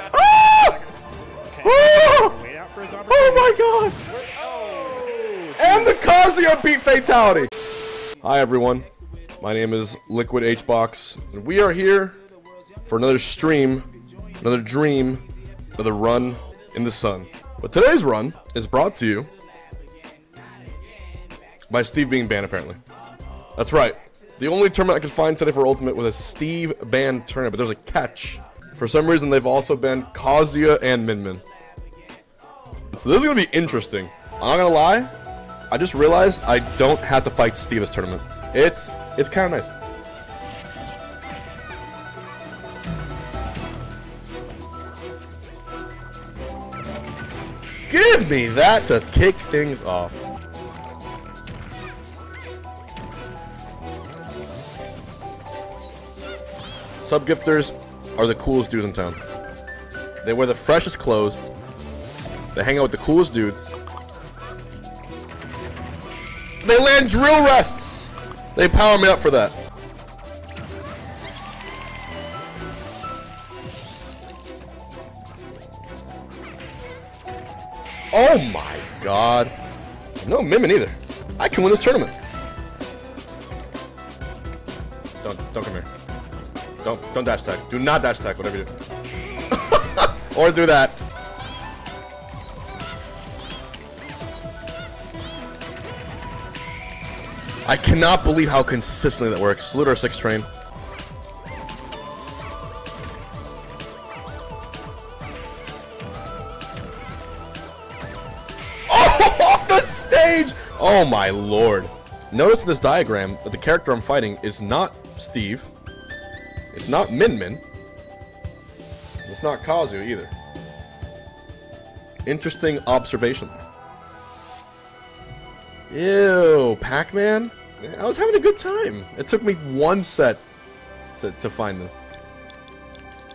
got Ah! Okay. Wait out for his. Oh my god! Oh, And the Kazuya beat Fatality! Hi everyone, my name is Liquid HBox, and we are here for another stream, another dream, another run in the sun. But today's run is brought to you by Steve being banned apparently. That's right. The only tournament I could find today for Ultimate was a Steve banned tournament, but there's a catch. For some reason, they've also banned Kazuya and Min Min. So this is gonna be interesting. I'm not gonna lie, I just realized I don't have to fight Steve this tournament. It's it's kind of nice. Give me that to kick things off. Subgifters are the coolest dudes in town. They wear the freshest clothes. They hang out with the coolest dudes. They land drill rests. They power me up for that. Oh my god. No Min Min either. I can win this tournament. Don't don't come here. Don't don't dash tag. Do not dash tag, whatever you do. or do that. I cannot believe how consistently that works. Salute our six train. Oh, off the stage! Oh my lord. Notice this diagram that the character I'm fighting is not Steve. It's not Min Min. It's not Kazu either. Interesting observation. Ew, Pac-Man? I was having a good time. It took me one set to, to find this.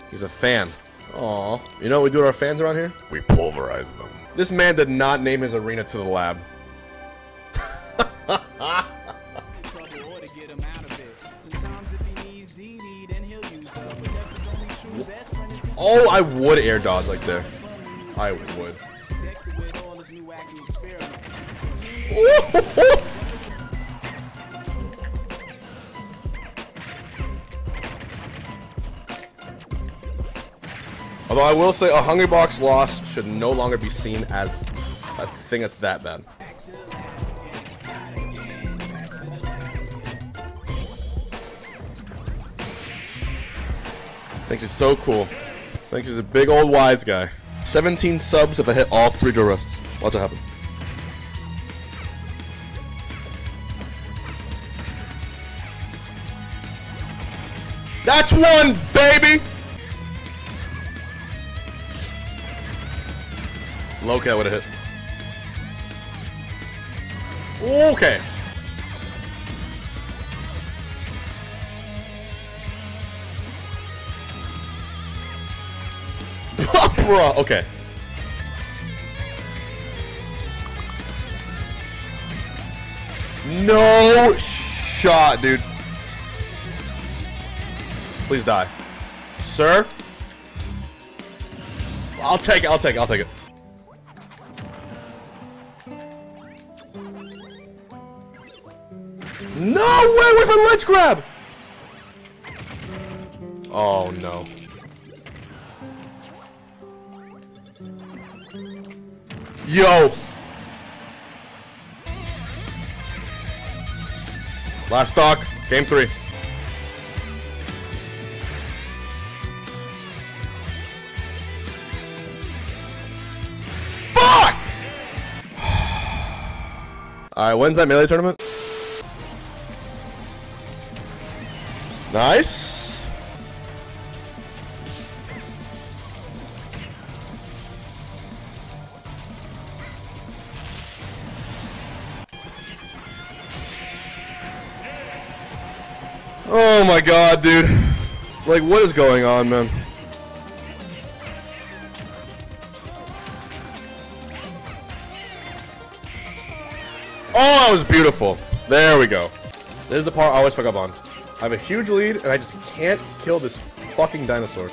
He's a fan. Aw. You know what we do to our fans around here? We pulverize them. This man did not name his arena to the lab. Oh, I would air dodge like there. I would. Although I will say a Hungrybox loss should no longer be seen as a thing that's that bad. Thinks he's so cool. Thinks he's a big old wise guy. 17 subs if I hit all three rests. Watch what happen. That's one, baby! Low cat would have hit. Okay. Bruh, okay. No shot, dude. Please die. Sir? I'll take it, I'll take it, I'll take it. No way with a ledge grab! Oh no. Yo! Last stock, game three. Fuck! Alright, when's that melee tournament? Nice. Oh my god, dude. Like, what is going on, man? Oh, that was beautiful. There we go. This is the part I always fuck up on. I have a huge lead, and I just can't kill this fucking dinosaur.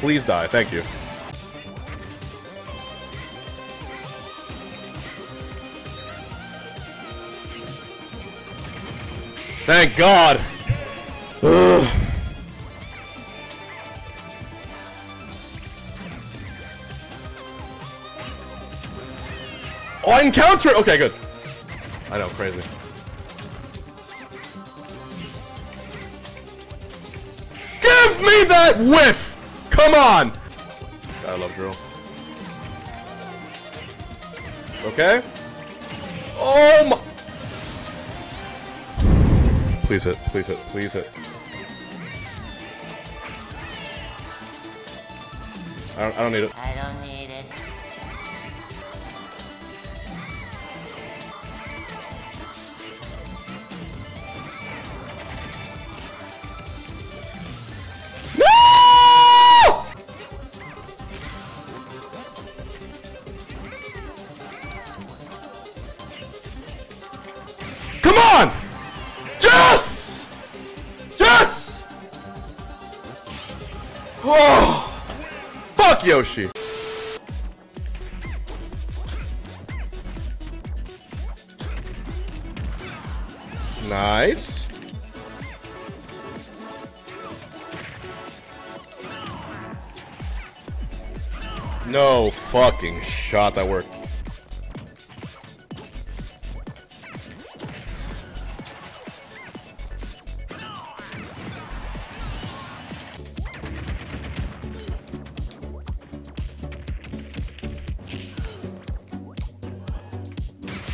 Please die. Thank you. Thank God. Ugh. Oh, I encounter it. Okay, good. I know, crazy. Give me that whiff! Come on! I love drill. Okay? Oh my! Please hit, please hit, please hit. I don't, I don't need it. I don't need Oh! Fuck Yoshi! Nice. No fucking shot that worked.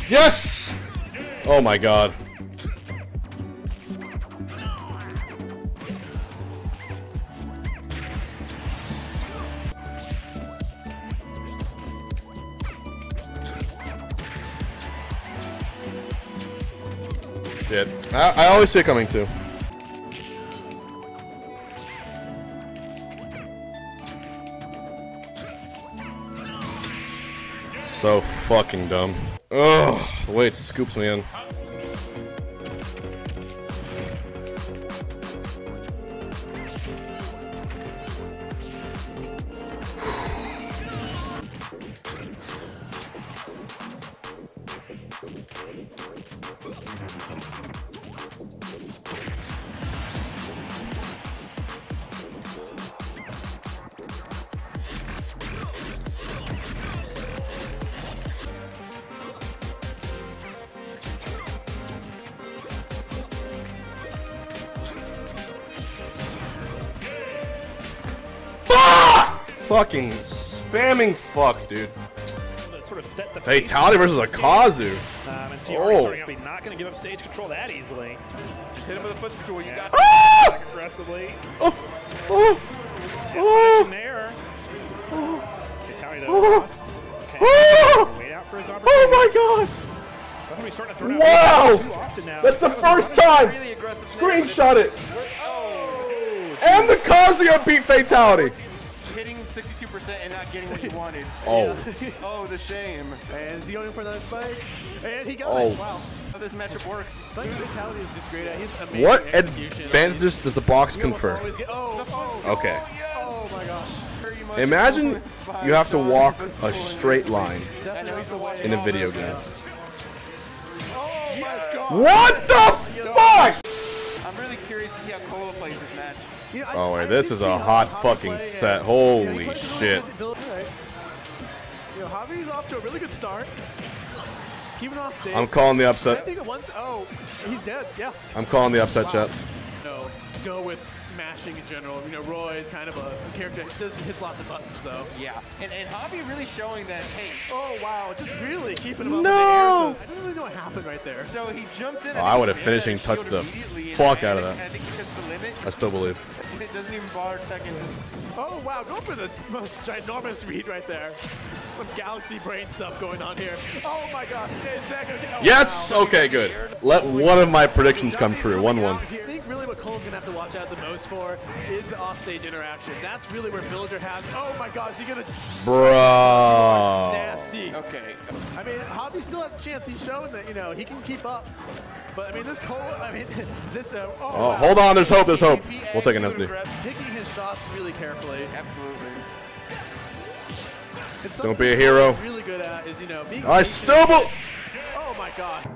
Yes! Oh my god. Shit. I, I always see it coming too. So fucking dumb. Ugh, the way it scoops me in. Fucking spamming fuck, dude. sort of set the Fatality versus a Kazu. Um, and so Oh. you're starting out being not going to give up stage control that easily. Just hit him with a footstool. You got. Ah! Back aggressively. Oh! Oh! Oh! punishing there. Fatality Oh! though costs. Okay. Oh! Wait out for his opportunity. Oh my god! But he's starting to Wow! too often now. That's the first time! Really aggressive. player, but Screenshot it! Oh, And the Kazuya beat Fatality! Hitting 62% and not getting what you wanted. Oh. Oh, the shame. And is he going for another spike? And he got Oh. it. Wow. How this matchup works. Sonic Fatality is just great at. Amazing What execution. advantages does the box confer? get- oh, oh, Okay. oh, oh my gosh. Imagine you have to walk a straight line I know he's the one. in a video game. Oh my god. What the fuck? I'm really curious to see how Kola plays this match. You know, I- Oh, wait, I this is a hot Javi fucking play, uh, set. and, Holy you know, he played the shit. Bill- Alright. You know, Javi's off to a really good start. Keeping off stage. I'm calling the upset. I upset. think at one. Oh, he's dead. Yeah. I'm calling the upset, chat. No, go with mashing in general. You know, Roy is kind of a character that does hits lots of buttons though. Yeah. And, and Javi really showing that, hey, Oh wow, just really keeping him up No. in the air. So I don't really know what happened right there. so he jumped in. Oh, I would've finishing he had that touched the fuck out of that. I think he hits the limit. I still believe. It doesn't even bother checking. Just Oh wow, go for the most ginormous read right there. some galaxy brain stuff going on here. Oh my gosh. Is that gonna get, oh, Yes. wow. Okay. Good. Let one of my predictions come true. One one. I think really what Kola's gonna have to watch out the most for is the offstage interaction. That's really where Villager has. Oh my God, is he gonna Bro. nasty? Okay. I mean, Javi still has a chance. He's shown that you know he can keep up. But I mean, this Kola. I mean, this. Uh, oh, Oh, wow. hold on. There's hope. There's hope. If We'll take an actually SD. Picking his shots really carefully. Absolutely. Don't be a hero. Really good at is you know being. I stumble. Oh my God.